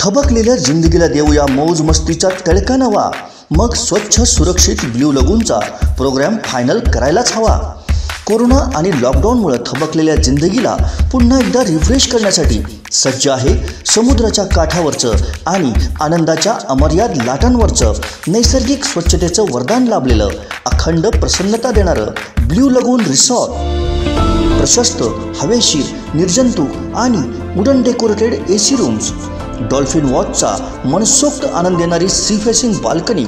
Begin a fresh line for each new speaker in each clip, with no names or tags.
थबकलेल्या जिंदगीला देऊया मौज मस्तीचा तडका नवा मग स्वच्छ सुरक्षित ब्ल्यू लगूनचा प्रोग्राम फायनल करायलाच हवा. कोरोना आणि लॉकडाऊनमुळे थबकलेल्या जिंदगीला पुन्हा एकदा रिफ्रेश करण्यासाठी सज्ज आहे समुद्राच्या काठावरचं आणि आनंदाच्या अमर्याद लाटांवरचं नैसर्गिक स्वच्छतेचं वरदान लाभलेलं अखंड प्रसन्नता देणारं ब्ल्यू लगून रिसॉर्ट. प्रशस्त हवेशीर निर्जंतुक आणि wooden decorated A C rooms. Dolphin वॉचचा मनसोक्त आनंद देणारी सी फेसिंग बाल्कनी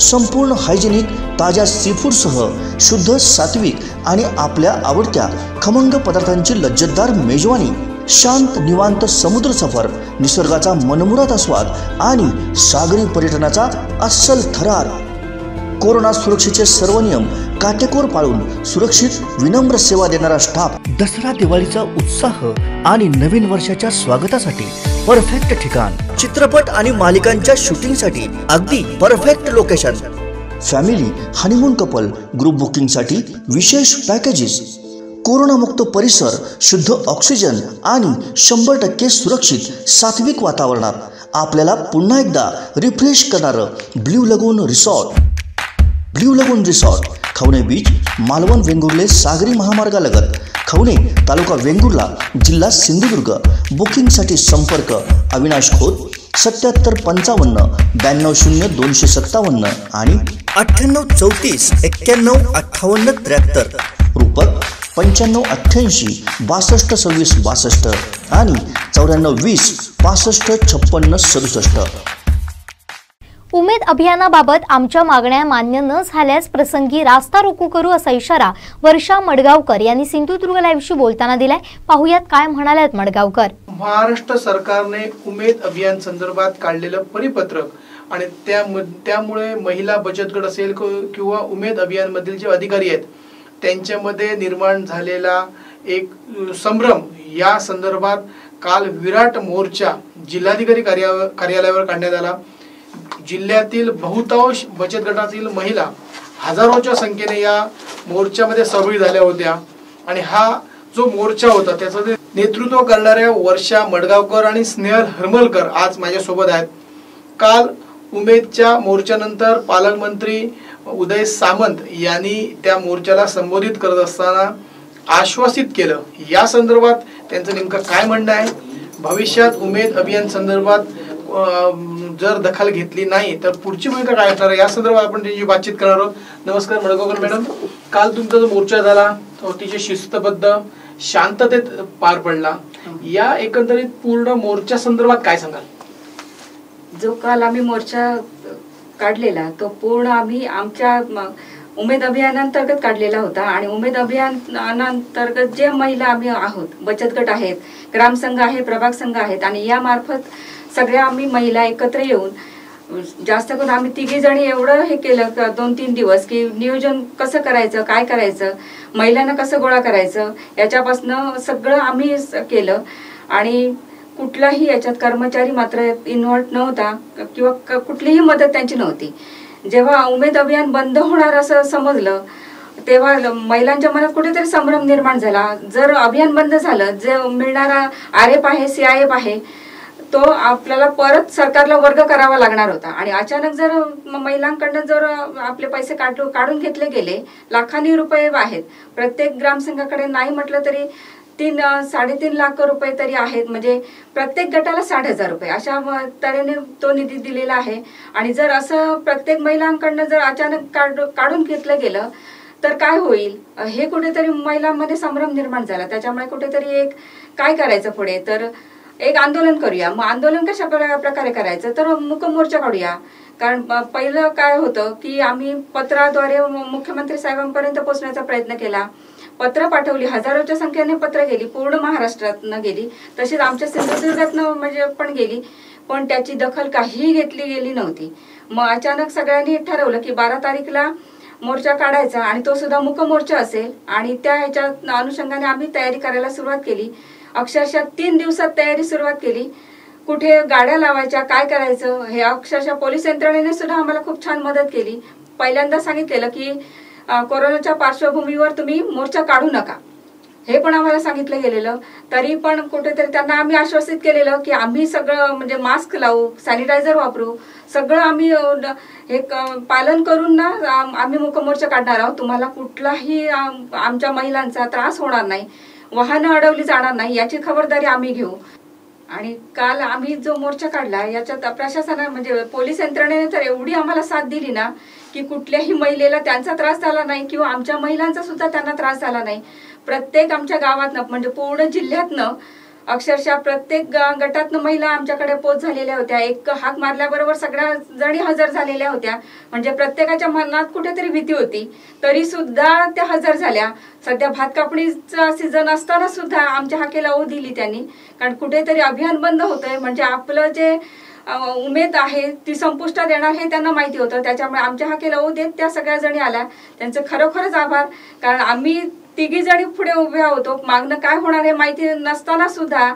संपूर्ण हायजेनिक ताज्या सीफूडसह शुद्ध सात्विक आणि आपल्या आवडत्या खमंग पदार्थांची लज्जतदार मेजवानी शांत निवांत समुद्र सफर निसर्गाचा मनमुराद आस्वाद आणि सागरी पर्यटनाचा अस्सल थरार. कोरोना सुरक्षेचे सर्व नियम काटेकोर पाळून सुरक्षित विनम्र सेवा देणारा स्टाफ. दसरा दिवाळीचा उत्साह आणि नवीन वर्षाच्या स्वागतासाठी परफेक्ट ठिकाण. चित्रपट आणि मालिकांच्या शूटिंगसाठी अगदी perfect location family honeymoon couple group बुकिंगसाठी विशेष पॅकेजेस कोरोनामुक्त परिसर शुद्ध ऑक्सिजन आणि शंभर टक्के सुरक्षित सात्विक वातावरणात. आपल्याला पुन्हा एकदा रिफ्रेश करणारं Blue Lagoon Resort Blue Lagoon Resort Khavane beach Malvan Vengurle सागरी महामार्गालगत. खवणे तालुका वेंगुर्ला जिल्हा सिंधुदुर्ग. बुकिंगसाठी संपर्क अविनाश खोत सत्याहत्तर पंचावन्न ब्याण्णव शून्य दोनशे सत्तावन्न आणि अठ्ठ्याण्णव चौतीस एक्क्याण्णव अठ्ठावन्न त्र्याहत्तर. रूपक पंच्याण्णव अठ्ठ्याऐंशी बासष्ट सव्वीस बासष्ट आणि चौऱ्याण्णव वीस पासष्ट छप्पन्न सदुसष्ट.
उमेद अभियानाबाबत आमच्या मागण्या मान्य न झाल्यास प्रसंगी रास्ता रोको करू असा इशारा वर्षा मडगावकर यांनी सिंधुदुर्ग लाईव्हशी बोलताना दिलाय. पाहुयात काय म्हणाल्यात मडगावकर.
महाराष्ट्र सरकारने उमेद अभियान संदर्भात काढलेलं परिपत्रक आणि त्या त्यामुळे महिला बचत गट असेल क- किंवा उमेद अभियान मधील जे अधिकारी आहेत त्यांच्यामध्ये निर्माण झालेला एक संभ्रम या संदर्भात काल विराट मोर्चा जिल्हाधिकारी कार्या कार्यालयावर काढण्यात आला. जिल्ह्यातील बहुतांश बचत गटातील महिला हजारोच्या संख्येने या मोर्चामध्ये सहभागी झाल्या होत्या. आणि हा जो मोर्चा होता त्याचं नेतृत्व करणाऱ्या वर्षा मडगावकर आणि स्नेहल हरमलकर आज माझ्यासोबत आहेत. काल उमेदच्या मोर्चानंतर पालकमंत्री उदय सामंत यांनी त्या मोर्चाला संबोधित करत असताना आश्वासित केलं. या संदर्भात त्यांचं नेमकं काय म्हणणं आहे? भविष्यात उमेद अभियान संदर्भात अं, जर दखल घेतली नाही तर पुढची भूमिका काय असणार या संदर्भात आपण त्यांची बातचीत करणार आहोत. नमस्कार मडगावकर मॅडम. काल तुमचा जो मोर्चा झाला तो अतिशय शिस्तबद्ध शांततेत पार पडला. या एकंदरीत पूर्ण मोर्चा संदर्भात काय सांगाल?
जो काल आम्ही मोर्चा काढलेला तो पूर्ण आम्ही आमच्या उमेद अभियानांतर्गत काढलेला होता. आणि उमेद अभियानांतर्गत जे महिला आम्ही आहोत बचत गट आहेत ग्रामसंघ आहे प्रभाग संघ आहेत आणि या मार्फत सगळ्या आम्ही महिला एकत्र येऊन जास्त करून आम्ही तिघी जणी एवढं हे केलं दोन तीन दिवस की नियोजन कसं करायचं काय करायचं महिलांना कसं गोळा करायचं याच्यापासनं सगळं आम्ही केलं. आणि कुठलाही याच्यात कर्मचारी मात्र इन्व्हॉल्व नव्हता किंवा कुठलीही मदत त्यांची नव्हती. जेव्हा उमेद अभियान बंद होणार असं समजलं तेव्हा महिलांच्या मनात कुठेतरी संभ्रम निर्माण झाला. जर अभियान बंद झालं जे मिळणारा आर एफ आहे सी आय एफ आहे तो आपल्याला परत सरकारला वर्ग करावा लागणार होता. आणि अचानक जर महिलांकडनं जर आपले पैसे काढू काढून घेतले गेले लाखांनी रुपये आहेत. प्रत्येक ग्रामसंघाकडे नाही म्हटलं तरी तीन साडेतीन लाख रुपये तरी आहेत. म्हणजे प्रत्येक गटाला साठ हजार रुपये. अशा तऱ्हेने तो निधी दिलेला आहे. आणि जर असं प्रत्येक महिलांकडनं जर अचानक काढ- काढून घेतलं गेलं तर काय होईल? हे कुठेतरी महिलांमध्ये संभ्रम निर्माण झाला. त्याच्यामुळे कुठेतरी एक काय करायचं पुढे? तर एक आंदोलन करूया. मग आंदोलन कशा प्रकारे करायचं? तर मुक मोर्चा काढूया. कारण पहिलं काय होतं की आम्ही पत्राद्वारे मुख्यमंत्री साहेबांपर्यंत पोहोचण्याचा प्रयत्न केला. पत्र पाठवली. हजारोच्या संख्येने पत्र गेली. पूर्ण महाराष्ट्रातनं गेली. तशीच आमच्या सिंधुदुर्गातनं म्हणजे पण गेली. पण त्याची दखल काहीही घेतली गेली नव्हती. मग अचानक सगळ्यांनी ठरवलं की बारा तारीखला मोर्चा काढायचा आणि तो सुद्धा मुक मोर्चा असेल. आणि त्या ह्याच्या अनुषंगाने आम्ही तयारी करायला सुरुवात केली. अक्षरशः तीन दिवसात तयारी सुरुवात केली. कुठे गाड्या लावायच्या काय करायचं हे अक्षरशः पोलीस यंत्रणेने सुद्धा आम्हाला खूप छान मदत केली. पहिल्यांदा सांगितलेलं की कोरोनाच्या पार्श्वभूमीवर तुम्ही मोर्चा काढू नका. हे पण आम्हाला सांगितलं गेलेलं. तरी पण कुठेतरी त्यांना आम्ही आश्वासित केलेलं की आम्ही सगळं म्हणजे मास्क लावू सॅनिटायझर वापरू. सगळं आम्ही हे पालन करून ना आम्ही मुकमोर्चा काढणार आहोत. तुम्हाला कुठलाही आमच्या महिलांचा त्रास होणार नाही. वाहनं अडवली जाणार नाही याची खबरदारी आम्ही घेऊ. आणि काल आम्ही जो मोर्चा काढला याच्यात प्रशासना म्हणजे पोलीस यंत्रणेने तर एवढी आम्हाला साथ दिली ना की कुठल्याही महिलेला त्यांचा त्रास झाला नाही किंवा आमच्या महिलांचा सुद्धा त्यांना त्रास झाला नाही. प्रत्येक आमच्या गावातनं म्हणजे पूर्ण जिल्ह्यातनं अक्षरशः प्रत्येक ग- गटातनं महिला आमच्याकडे पोच झालेल्या होत्या. एक हाक मारल्याबरोबर सगळ्या जणी हजर झालेल्या होत्या. म्हणजे प्रत्येकाच्या मनात कुठेतरी भीती होती. तरी सुद्धा त्या हजर झाल्या. सध्या भात कापणीचा सीझन असताना सुद्धा आमच्या हाकेला ओ दिली त्यांनी. कारण कुठेतरी अभियान बंद होतंय. म्हणजे आपलं जे उमेद आहे ती संपुष्टात येणार हे त्यांना माहिती होतं. त्याच्यामुळे आमच्या हाकेला ओ देत त्या सगळ्या जणी आल्या. त्यांचे खरोखरच आभार. कारण आम्ही तिघी जणी पुढे उभ्या होतो मागणं काय होणार हे माहिती नसताना सुद्धा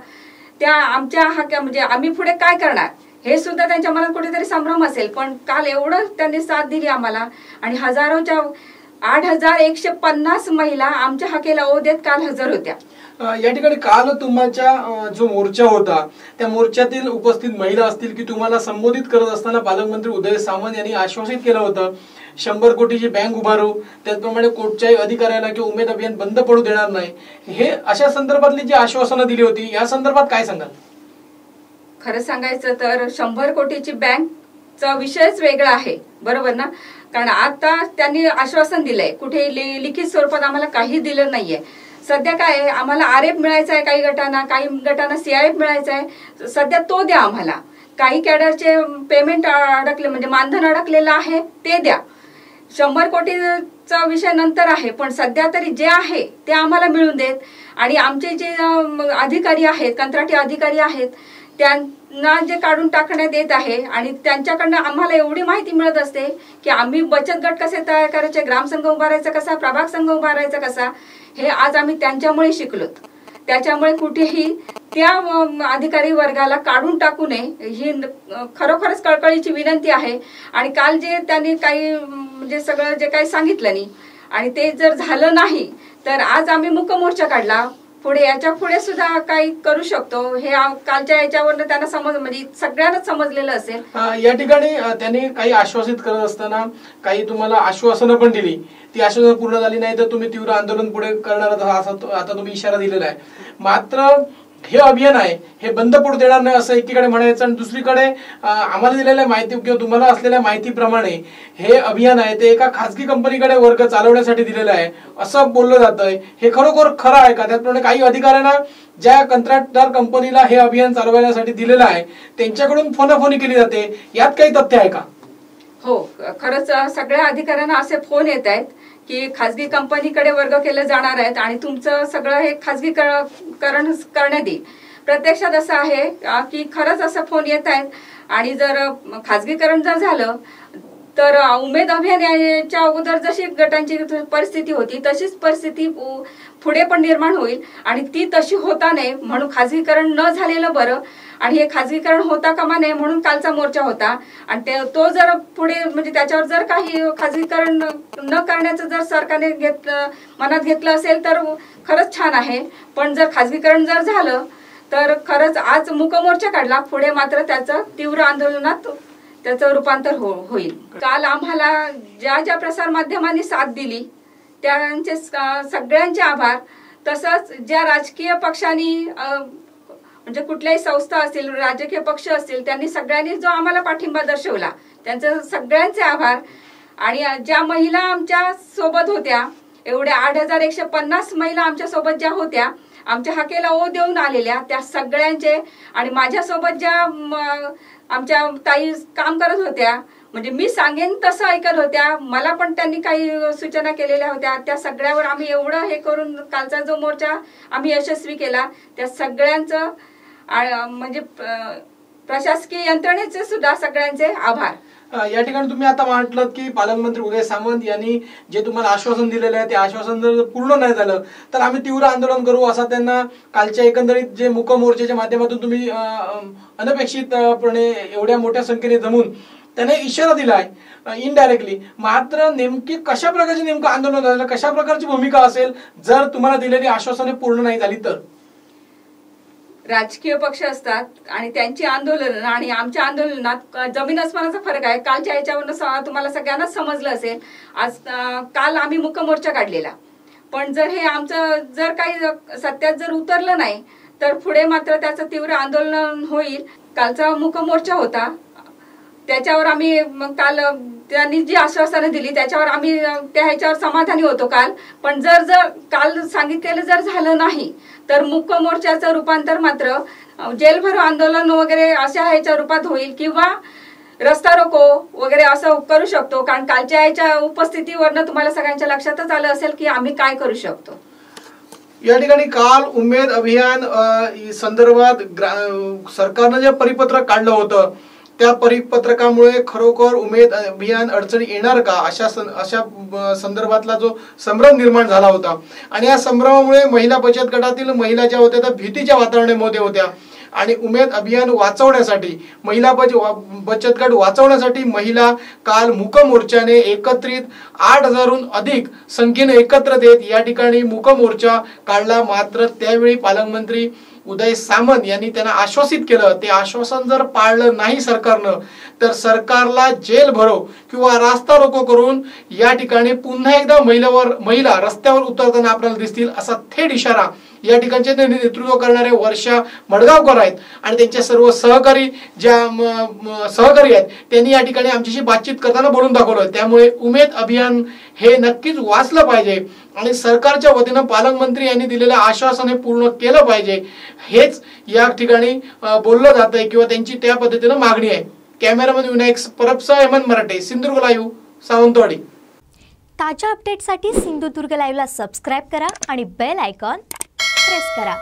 त्या आमच्या हाक्या म्हणजे आम्ही पुढे काय करणार? हे सुद्धा त्यांच्या मनात कुठेतरी संभ्रम असेल. पण काल एवढं त्यांनी साथ दिली आम्हाला. आणि हजारोच्या आठ हजार एकशे पन्नास महिला आमच्या हकेला ओ देत काल हजर होत्या.
या ठिकाणी काल तुमच्या जो मोर्चा होता त्या मोर्चातील उपस्थित महिला असतील की तुम्हाला संबोधित करत असताना पालकमंत्री उदय सामंत यांनी आश्वासित केलं होतं शंभर कोटीची बँक उभारू त्याचप्रमाणे कोर्टच्याही अधिकाऱ्याला किंवा उमेद अभियान बंद पडू देणार नाही हे अशा संदर्भातली जी आश्वासनं दिली होती या संदर्भात काय सांगाल?
खरं सांगायचं तर शंभर कोटीची बँकचा विषयच वेगळा आहे बरोबर ना? कारण आता त्यांनी आश्वासन दिलंय कुठे लि- लिखित स्वरूपात आम्हाला काही दिलं नाहीये. सध्या काय आहे, आम्हाला आर एफ मिळायचा आहे काही गटांना काही गटांना सीआयएफ मिळायचा आहे सध्या तो द्या आम्हाला. काही कॅडरचे पेमेंट अडकले म्हणजे मानधन अडकलेलं आहे ते द्या. शंभर कोटीचा विषय नंतर आहे पण सध्या तरी जे आहे ते आम्हाला मिळून देत. आणि आमचे जे अधिकारी आहेत कंत्राटी अधिकारी आहेत त्यांना जे काढून टाकण्यात येत आहे आणि त्यांच्याकडनं आम्हाला एवढी माहिती मिळत असते की आम्ही बचत गट कसे तयार करायचे ग्रामसंघ उभारायचा कसा प्रभाग संघ उभारायचा कसा हे आज आम्ही त्यांच्यामुळे शिकलोत. त्याच्यामुळे कुठेही त्या अधिकारी वर्गाला काढून टाकू नये. ही खरोखरच कळकळीची विनंती आहे. आणि काल जे त्यांनी काही म्हणजे सगळं जे काही सांगितलं नाही आणि ते जर झालं नाही तर आज आम्ही मुकमोर्चा काढला. पुढे याच्यापुढे सुद्धा काही करू शकतो. हे कालच्या याच्यावरनं त्यांना समज म्हणजे सगळ्यांनाच समजलेलं असेल.
या ठिकाणी त्यांनी काही आश्वासित करत असताना काही तुम्हाला आश्वासनं पण दिली. ती आश्वासनं पूर्ण झाली नाही तर तुम्ही तीव्र आंदोलन पुढे करणार आता तुम्ही इशारा दिलेला आहे. मात्र हे अभियान आहे हे बंद पडू देणार नाही असं एकीकडे म्हणायचं आणि दुसरीकडे आम्हाला दिलेल्या माहिती किंवा तुम्हाला असलेल्या माहितीप्रमाणे हे अभियान आहे ते एका खासगी कंपनीकडे वर्ग चालवण्यासाठी दिलेलं आहे असं बोललं जातंय. हे खरोखर खरं आहे का? त्याचप्रमाणे काही अधिकाऱ्यांना ज्या कंत्राटदार कंपनीला हे अभियान चालवण्यासाठी दिलेलं आहे त्यांच्याकडून फोनाफोनी केली जाते. यात काही तथ्य आहे का?
हो खरंच सगळ्या अधिकाऱ्यांना असे फोन येत आहेत की खासगी कंपनीकडे वर्ग केले जाणार आहेत आणि तुमचं सगळं हे खासगीकरण करण्यात येईल. प्रत्यक्षात असं आहे की खरंच असं फोन येत आहेत. आणि जर खाजगीकरण खासगीकरण जर झालं तर उमेद अभियान याच्या अगोदर जशी गटांची परिस्थिती होती तशीच परिस्थिती पुढे पण निर्माण होईल. आणि ती तशी होता नये म्हणून खाजगीकरण न झालेलं बरं आणि हे खाजगीकरण होता कामा नये म्हणून कालचा मोर्चा होता. आणि ते तो जर पुढे म्हणजे त्याच्यावर जर काही खाजगीकरण न करण्याचं जर सरकारने घेतलं मनात घेतलं असेल तर खरंच छान आहे. पण जर खाजगीकरण जर झालं तर खरंच आज मुकमोर्चा काढला. पुढे मात्र त्याचं तीव्र आंदोलनात त्याचं रूपांतर हो होईल. काल आम्हाला ज्या ज्या प्रसार माध्यमांनी साथ दिली त्यांचे स- सगळ्यांचे आभार. तसंच ज्या राजकीय पक्षांनी म्हणजे कुठल्याही संस्था असतील राजकीय पक्ष असतील त्यांनी सगळ्यांनी जो आम्हाला पाठिंबा दर्शवला त्यांचे सगळ्यांचे आभार. आणि ज्या महिला आमच्यासोबत होत्या एवढ्या आठ हजार एकशे पन्नास महिला आमच्यासोबत ज्या होत्या आमच्या हाकेला ओ देऊन आलेल्या त्या सगळ्यांचे आणि माझ्यासोबत ज्या आमच्या ताई काम करत होत्या म्हणजे मी सांगेन तसं ऐकत होत्या मला पण त्यांनी काही सूचना केलेल्या होत्या त्या सगळ्यावर आम्ही एवढं हे करून कालचा जो मोर्चा आम्ही यशस्वी केला त्या सगळ्यांचं म्हणजे प्रशासकीय यंत्रणेचे सुद्धा सगळ्यांचे आभार.
या ठिकाणी तुम्ही आता म्हटलं की पालकमंत्री उदय सामंत यांनी जे तुम्हाला आश्वासन दिलेलं आहे ते आश्वासन जर पूर्ण नाही झालं तर आम्ही तीव्र आंदोलन करू असा त्यांना कालच्या एकंदरीत जे मुक मोर्चाच्या माध्यमातून तुम्ही अनपेक्षितपणे एवढ्या मोठ्या संख्येने जमून
त्याने इशारा दिलाय इनडायरेक्टली मात्र नेमकी कशा प्रकारचे नेमकं आंदोलन झालं कशा प्रकारची भूमिका असेल जर तुम्हाला दिलेली आश्वासने पूर्ण नाही झाली तर?
राजकीय पक्ष असतात आणि त्यांची आंदोलन आणि आमच्या आंदोलनात जमीन अस्मानाचा फरक आहे. कालच्या याच्यावरनं तुम्हाला सगळ्यांनाच समजलं असेल. आज काल आम्ही मुख्य मोर्चा काढलेला. पण जर हे आमचं जर काही सत्यात जर उतरलं नाही तर पुढे मात्र त्याचं तीव्र आंदोलन होईल. कालचा मुखमोर्चा होता. त्याच्यावर आम्ही मग काल त्यांनी जी आश्वासनं दिली त्याच्यावर आम्ही त्या ह्याच्यावर समाधानी होतो काल. पण जर जर काल सांगितलेलं जर झालं नाही तर मुक्क मोर्चाचं रूपांतर मात्र जेलभरो आंदोलन वगैरे अशा ह्याच्या रूपात होईल किंवा रस्ता रोको वगैरे असं करू शकतो. कारण कालच्या ह्याच्या उपस्थितीवरनं तुम्हाला सगळ्यांच्या लक्षातच आलं असेल की आम्ही काय करू शकतो.
या ठिकाणी काल उमेद अभियान संदर्भात सरकारनं जे परिपत्रक काढलं होतं त्या परिपत्रकामुळे खरोखर उमेद अभियान अडचणी येणार का? अशा सं- अशा संदर्भातला जो संभ्रम निर्माण झाला होता. आणि या संभ्रमामुळे महिला बचत गटातील महिला ज्या होत्या त्या भीतीच्या वातावरणामध्ये होत्या. आणि उमेद अभियान वाचवण्यासाठी महिला बच बचत गट वाचवण्यासाठी महिला काल मूक मोर्चाने एकत्रित आठ हजारहून अधिक संख्येने एकत्र देत या ठिकाणी मूक मोर्चा काढला. मात्र त्यावेळी पालकमंत्री उदय सामंत यांनी त्यांना आश्वासित केलं. ते आश्वासन जर पाळलं नाही सरकारनं तर सरकारला जेल भरो किंवा रास्ता रोको करून या ठिकाणी पुन्हा एकदा महिलावर महिला रस्त्यावर उतरताना आपल्याला दिसतील असा थेट इशारा या ठिकाणचे ते नेतृत्व करणारे वर्षा मडगावकर आहेत. आणि त्यांचे सर्व सहकारी ज्या सहकारी आहेत त्यांनी या ठिकाणी आमच्याशी बातचीत करताना बोलून दाखवलं त्यामुळे उमेद अभियान हे नक्कीच वाचलं पाहिजे आणि सरकारच्या वतीनं पालकमंत्री यांनी दिलेलं आश्वासन हे पूर्ण केलं पाहिजे. हेच या ठिकाणी बोललं जात आहे किंवा त्यांची त्या पद्धतीनं मागणी आहे. कॅमेरामन विनायक परबसा हेमंत मराठे सिंधुदुर्ग लाईव्ह सावंतवाडी.
ताज्या अपडेटसाठी सिंधुदुर्ग लाईव्हला सबस्क्राईब करा आणि बेल आयकॉन प्रेस करा